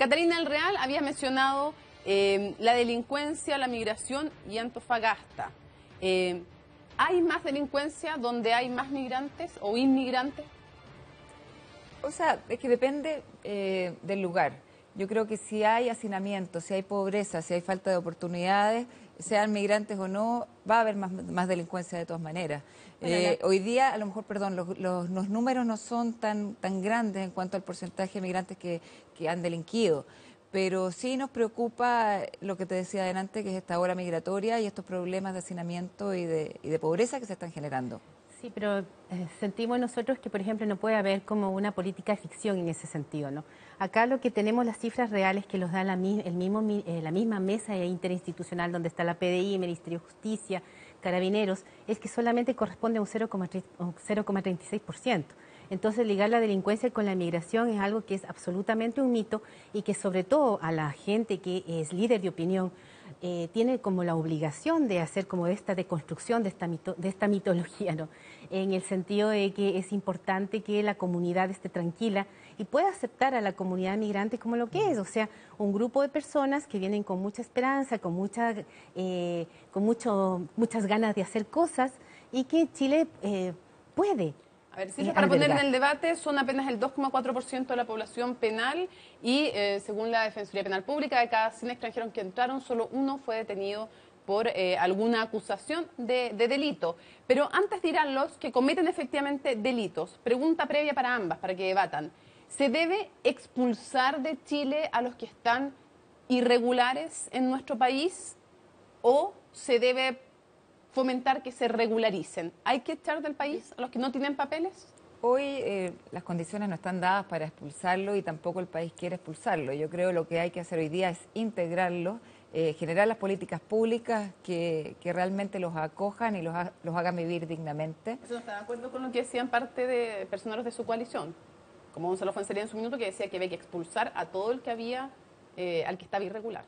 Catalina El Real había mencionado eh, la delincuencia, la migración y Antofagasta. Eh, ¿Hay más delincuencia donde hay más migrantes o inmigrantes? O sea, es que depende eh, del lugar. Yo creo que si hay hacinamiento, si hay pobreza, si hay falta de oportunidades, sean migrantes o no, va a haber más, delincuencia de todas maneras. Eh, hoy día, a lo mejor, perdón, los, números no son tan, tan grandes en cuanto al porcentaje de migrantes que, han delinquido, pero sí nos preocupa lo que te decía adelante, que es esta ola migratoria y estos problemas de hacinamiento y de, y de pobreza que se están generando. Sí, pero eh, sentimos nosotros que, por ejemplo, no puede haber como una política de ficción en ese sentido, ¿no? Acá lo que tenemos las cifras reales que los da la, el mismo, eh, la misma mesa interinstitucional donde está la PDI, Ministerio de Justicia, Carabineros, es que solamente corresponde a un 0,36%. Entonces, ligar la delincuencia con la inmigración es algo que es absolutamente un mito y que sobre todo a la gente que es líder de opinión eh, tiene como la obligación de hacer como esta deconstrucción de esta, de esta mitología, ¿no? en el sentido de que es importante que la comunidad esté tranquila y pueda aceptar a la comunidad migrante como lo que es, o sea, un grupo de personas que vienen con mucha esperanza, con, mucha, eh, con mucho, muchas ganas de hacer cosas y que Chile eh, puede a ver, si para poner en el debate, son apenas el 2,4% de la población penal y, eh, según la Defensoría Penal Pública, de cada 100 extranjeros que entraron, solo uno fue detenido por eh, alguna acusación de, delito. Pero antes de ir a los que cometen efectivamente delitos, pregunta previa para ambas, para que debatan. ¿Se debe expulsar de Chile a los que están irregulares en nuestro país o se debe fomentar que se regularicen. ¿Hay que echar del país a los que no tienen papeles? Hoy eh, las condiciones no están dadas para expulsarlo y tampoco el país quiere expulsarlo. Yo creo que lo que hay que hacer hoy día es integrarlo, eh, generar las políticas públicas que, realmente los acojan y los, los hagan vivir dignamente. ¿Eso no está de acuerdo con lo que decían parte de personeros de su coalición? Como Gonzalo Fuencería en su minuto que decía que había que expulsar a todo el que había, eh, al que estaba irregular.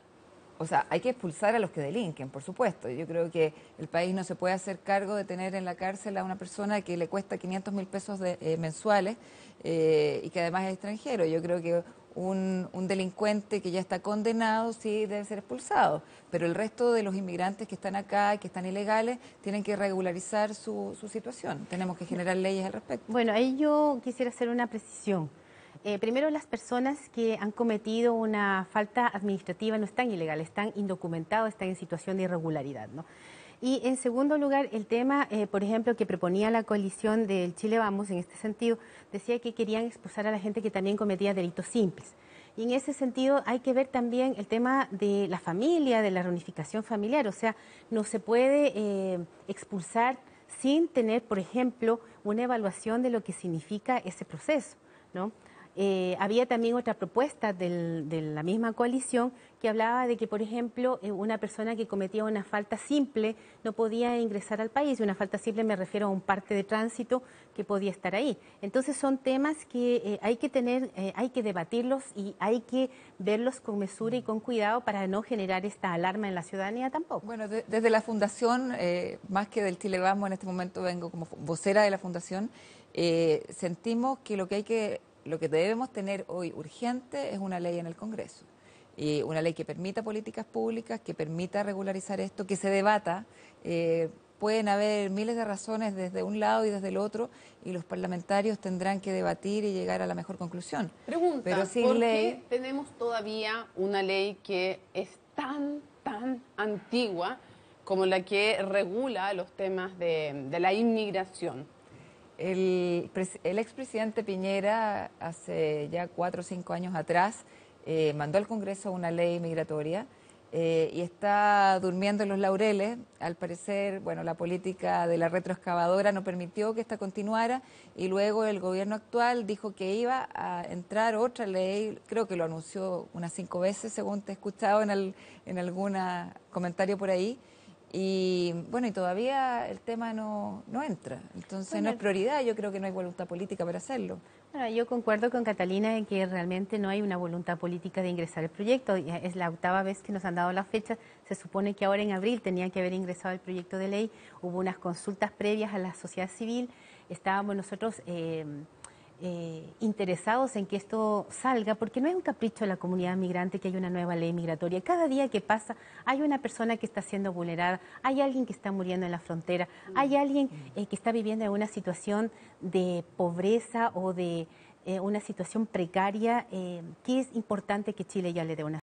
O sea, hay que expulsar a los que delinquen, por supuesto. Yo creo que el país no se puede hacer cargo de tener en la cárcel a una persona que le cuesta 500 mil pesos eh, mensuales eh, y que además es extranjero. Yo creo que un, delincuente que ya está condenado sí debe ser expulsado, pero el resto de los inmigrantes que están acá, que están ilegales, tienen que regularizar su, su situación. Tenemos que generar leyes al respecto. Bueno, ahí yo quisiera hacer una precisión. Eh, primero, las personas que han cometido una falta administrativa no están ilegales, están indocumentados, están en situación de irregularidad. ¿no? Y en segundo lugar, el tema, eh, por ejemplo, que proponía la coalición del Chile Vamos, en este sentido, decía que querían expulsar a la gente que también cometía delitos simples. Y en ese sentido hay que ver también el tema de la familia, de la reunificación familiar. O sea, no se puede eh, expulsar sin tener, por ejemplo, una evaluación de lo que significa ese proceso, ¿no? Eh, había también otra propuesta de la misma coalición que hablaba de que, por ejemplo, eh, una persona que cometía una falta simple no podía ingresar al país. Y una falta simple me refiero a un parte de tránsito que podía estar ahí. Entonces son temas que eh, hay que tener, hay que debatirlos y hay que verlos con mesura y con cuidado para no generar esta alarma en la ciudadanía tampoco. Bueno, desde la Fundación, más que del Chile Vamos, en este momento vengo como vocera de la Fundación, sentimos que lo que hay que lo que debemos tener hoy urgente es una ley en el Congreso. Y una ley que permita políticas públicas, que permita regularizar esto, que se debata. Eh, pueden haber miles de razones desde un lado y desde el otro y los parlamentarios tendrán que debatir y llegar a la mejor conclusión. Pregunta, Pero ¿por qué tenemos todavía una ley que es tan, tan antigua como la que regula los temas de la inmigración? El, expresidente Piñera, hace ya cuatro o cinco años atrás, eh, mandó al Congreso una ley migratoria eh, y está durmiendo en los laureles. Al parecer, bueno, la política de la retroexcavadora no permitió que esta continuara y luego el gobierno actual dijo que iba a entrar otra ley, creo que lo anunció unas cinco veces, según te he escuchado en, en algún comentario por ahí. Y bueno, y todavía el tema no, no entra. Entonces no es prioridad, yo creo que no hay voluntad política para hacerlo. Bueno, yo concuerdo con Catalina en que realmente no hay una voluntad política de ingresar el proyecto. Es la octava vez que nos han dado la fecha. Se supone que ahora en abril tenía que haber ingresado el proyecto de ley. Hubo unas consultas previas a la sociedad civil. Estábamos nosotros... Eh, eh, interesados en que esto salga, porque no es un capricho de la comunidad migrante que hay una nueva ley migratoria. Cada día que pasa hay una persona que está siendo vulnerada, hay alguien que está muriendo en la frontera, hay alguien eh, que está viviendo en una situación de pobreza o de eh, una situación precaria, que es importante que Chile ya le dé una